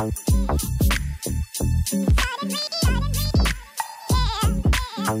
Out. Yeah.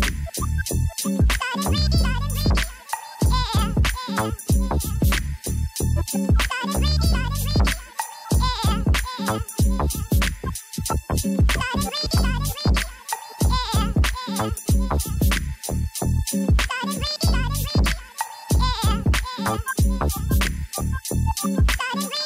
Daddy,